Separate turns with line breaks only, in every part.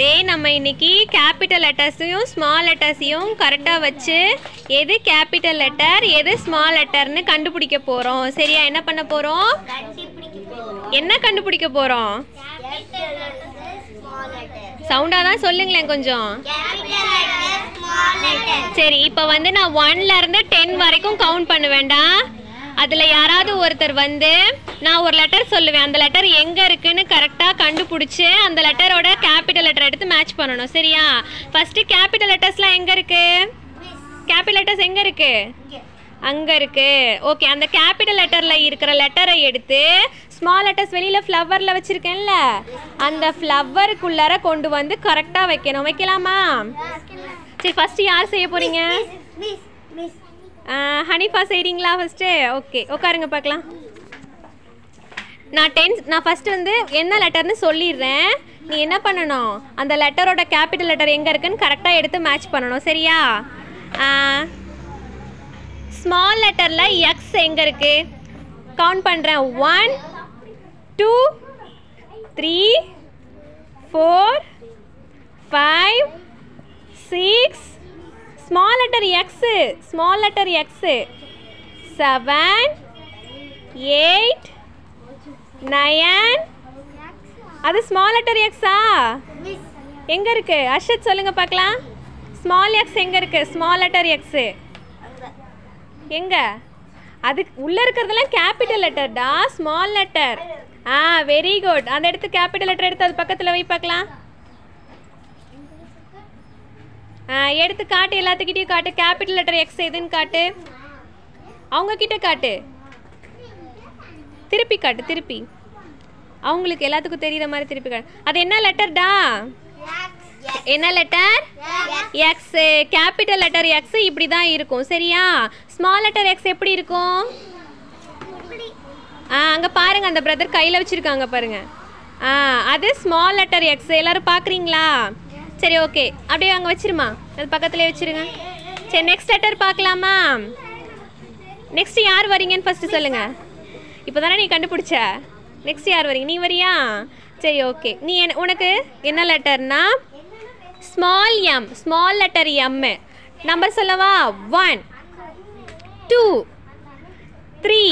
டே நம்ம இன்னைக்கு capital லெட்டர்ஸையும் small லெட்டர்ஸையும் கரெக்டாக வச்சு எது கேபிட்டல் லெட்டர் எது ஸ்மால் லெட்டர்னு கண்டுபிடிக்க போகிறோம் சரியா என்ன பண்ண போகிறோம் என்ன கண்டுபிடிக்க போகிறோம் சவுண்டாக தான் சொல்லுங்களேன் கொஞ்சம். சரி இப்போ வந்து நான் ஒன்லேருந்து டென் வரைக்கும் கவுண்ட் பண்ண வேண்டாம். அதில் யாராவது ஒருத்தர் வந்து நான் ஒரு லெட்டர் சொல்லுவேன். அந்த லெட்டர் எங்கே இருக்குன்னு கரெக்டாக கண்டுபிடிச்சி அந்த லெட்டரோட கேபிட்டல் லெட்டர் எடுத்து மேட்ச் பண்ணணும். சரியா? ஃபஸ்ட்டு கேபிட்டல் லெட்டர்ஸ்லாம் எங்கே இருக்கு? கேபிட்டல் லெட்டர்ஸ் எங்கே இருக்கு? அங்கே இருக்கு. ஓகே அந்த கேபிட்டல் லெட்டரில் இருக்கிற லெட்டரை எடுத்து ஸ்மால் லெட்டர்ஸ் வெளியில் ஃப்ளவரில் வச்சுருக்கேன்ல அந்த ஃப்ளவருக்குள்ளார கொண்டு வந்து கரெக்டாக வைக்கணும். வைக்கலாமா? சரி ஃபஸ்ட்டு யார் செய்ய போகிறீங்க ஹனிஃபா செய்கிறீங்களா ஃபஸ்ட்டு ஓகே உட்காருங்க பார்க்கலாம். நான் டென்த் நான் ஃபஸ்ட்டு வந்து என்ன லெட்டர்னு சொல்லிடுறேன். நீ என்ன பண்ணணும்? அந்த லெட்டரோட கேபிட்டல் லெட்டர் எங்கே இருக்குன்னு கரெக்டாக எடுத்து மேட்ச் பண்ணணும் சரியா? ஸ்மால் லெட்டரில் எக்ஸ் எங்கே இருக்கு? கவுண்ட் பண்ணுறேன் one two three four five six small letter x small letter x seven eight nine? அது ஸ்மால் லெட்டர் எக்ஸா
எங்க
எங்கே இருக்கு? அர்ஷத் சொல்லுங்க பார்க்கலாம். ஸ்மால் எக்ஸ் எங்கே இருக்கு? ஸ்மால் லெட்டர் எக்ஸு எங்க? அதுக்கு உள்ளே இருக்கிறதெல்லாம் கேபிட்டல் லெட்டர்டா ஸ்மால் லெட்டர் ஆ வெரி குட் அந்த எடுத்து கேபிட்டல் லெட்டர் எடுத்து அது பக்கத்தில் போய் பார்க்கலாம். ஆ எடுத்து காட்டு எல்லாத்துக்கிட்டையும் காட்டு. கேபிட்டல் லெட்டர் எக்ஸ் எதுன்னு காட்டு. அவங்க கிட்ட காட்டு. திருப்பி காட்டு திருப்பி. அவங்களுக்கு எல்லாத்துக்கும் தெரியுற மாதிரி திருப்பி காட்டு. அது என்ன லெட்டர்டா என்ன letter x capital letter x இப்படி தான் இருக்கும். சரியா? ஸ்மால் லெட்டர் எக்ஸ் எப்படி இருக்கும்? ஆ அங்கே பாருங்க அந்த பிரதர் கையில் வச்சுருக்காங்க பாருங்க. ஆ அது ஸ்மால் லெட்டர் எக்ஸ் எல்லாரும் பார்க்குறீங்களா சரி ஓகே அப்படியே அங்கே வச்சிருமா? அது பக்கத்துலேயே வச்சிருங்க. சரி நெக்ஸ்ட் லெட்டர் பார்க்கலாமா? நெக்ஸ்ட் யார் வரீங்கன்னு ஃபஸ்ட்டு சொல்லுங்கள் இப்போ தானே நீ கண்டுபிடிச்ச? நெக்ஸ்ட் யார் வரீங்க நீ வரியா? சரி ஓகே நீ என்ன உனக்கு என்ன லெட்டர்னா small M small letter M number சொல்லவா? One two three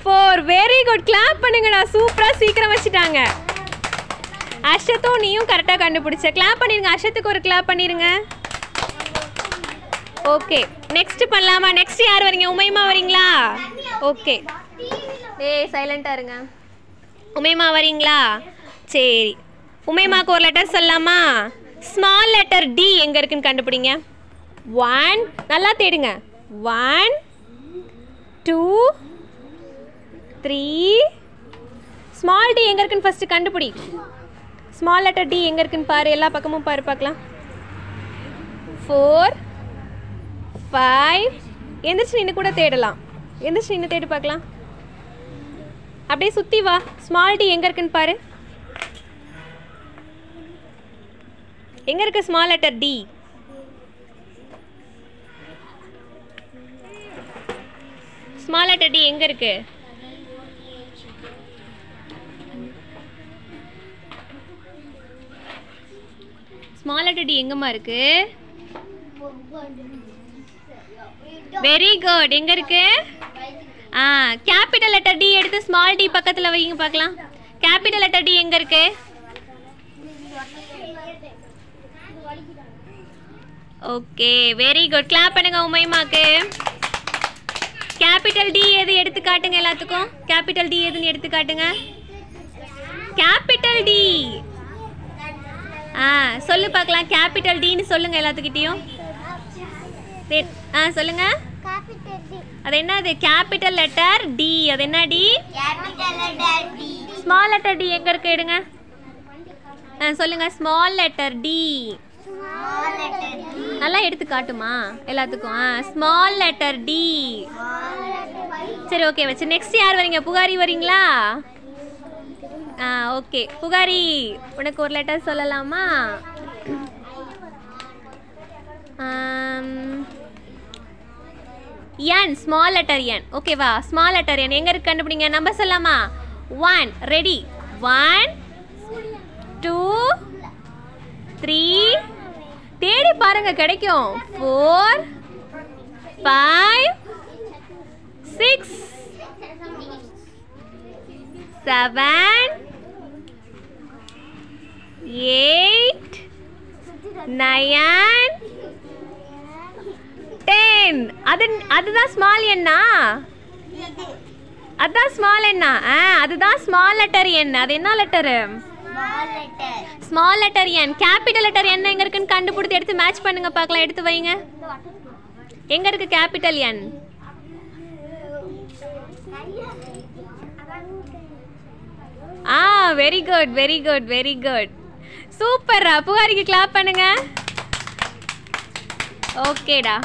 four very good clap பண்ணுங்கடா. சூப்பராக சீக்கிரம் வச்சுட்டாங்க. அஷத்தும் நீயும் கரெக்டாக கண்டுபிடிச்ச. கிளாப் பண்ணிருங்க. அஷத்துக்கு ஒரு கிளாப் பண்ணிருங்க. ஓகே நெக்ஸ்ட் பண்ணலாமா? நெக்ஸ்ட் யார் வரீங்க உமையமா வரீங்களா ஓகே ஏய் சைலண்டாக இருங்க. உமைமா வரீங்களா? சரி. உமேமாக்கு ஒரு லெட்டர் சொல்லலாமா? ஸ்மால் லெட்டர் டி எங்கே இருக்குன்னு கண்டுபிடிங்க. ஒன் நல்லா தேடுங்க. One two three small T எங்கே இருக்குன்னு ஃபஸ்ட்டு கண்டுபிடி. ஸ்மால் லெட்டர் டி எங்கே இருக்குன்னு பாரு. எல்லா பக்கமும் பாரு பார்க்கலாம். ஃபோர் ஃபைவ் எந்திரிச்சு நின்று கூட தேடலாம். எந்திரிச்சு நின்று தேடி பார்க்கலாம். அப்படியே சுற்றி வா. ஸ்மால் டி எங்கே இருக்குன்னு பாரு. எங்கே இருக்கு small letter T small letter T எங்கே இருக்கு? ஸ்மால் லெட்டர் டி எங்கம்மா இருக்கு? வெரி குட் எங்க இருக்கு? ஆ கேபிட்டல் லெட்டர் டி எடுத்து ஸ்மால் டி பக்கத்தில் வைங்க பார்க்கலாம். கேபிட்டல் லெட்டர் டி எங்கே இருக்கு? ஓகே வெரி குட் கிளாப் பண்ணுங்க உமைமாக்கு. கேபிட்டல் டி எது எடுத்து காட்டுங்க எல்லாத்துக்கும்? கேபிட்டல் டி எதுன்னு எடுத்து காட்டுங்க. கேபிட்டல் டி ஆ சொல்லு பார்க்கலாம். கேபிட்டல் டின்னு சொல்லுங்க எல்லாத்துக்கிட்டையும். ஆ சொல்லுங்க. அது என்னது? கேபிட்டல் லெட்டர் டி அது என்ன T
capital letter T
small letter T எங்க இருக்கு? எடுங்க. ஆ சொல்லுங்க. ஸ்மால் லெட்டர் டி நல்லா எடுத்து காட்டுமா? எல்லாத்துக்கும். ஆ ஸ்மால் லெட்டர் டி சரி ஓகே வச்சு. நெக்ஸ்ட் யார் வரீங்க? புகாரி வரீங்களா? ஆ ஓகே புகாரி உனக்கு ஒரு லெட்டர் சொல்லலாமா? என் ஸ்மால் லெட்டர் என் ஓகேவா ஸ்மால் லெட்டர் என் எங்கே இருக்கு கண்டுபிடிங்க? நம்பர் சொல்லாமா? One ready one two three தேடி பாருங்க கிடைக்கும். Four five six seven eight nine ten அது அதுதான் ஸ்மால் எண்ணா?
இது
அதான் ஸ்மால் எண்ணா? ஆ அதுதான் ஸ்மால் லெட்டர் எண். அது என்ன letter small letter N capital letter என்ன எங்க இருக்குன்னு கண்டுபிடித்து எடுத்து மேட்ச் பண்ணுங்க பார்க்கலாம். எடுத்து வைங்க. எங்க இருக்கு கேபிட்டல் என் ஆ very good very good very good சூப்பர்ரா புகாரிக்கு கிளாப் பண்ணுங்க. ஓகேடா